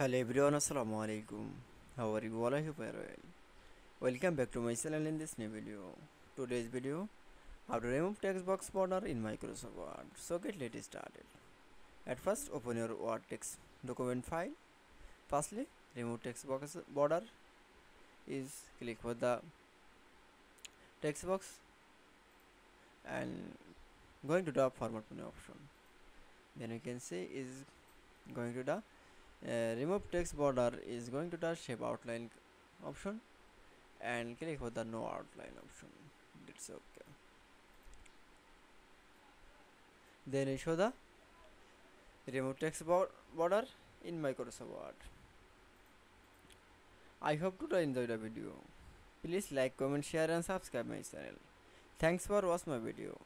Hello everyone, Assalamu alaikum. How are you all? I hope you are well. Welcome back to my channel in this new video. Today's video, how to remove text box border in Microsoft Word. So get let's started. At first, open your Word text document file. Firstly, remove text box border is click for the text box and going to the format menu option. Then you can see is going to the remove text border is going to the shape outline option and click for the no outline option. It's okay. Then show the remove text bo- border in microsoft word. I hope to enjoy the video. Please like comment share and subscribe my channel. Thanks for watching my video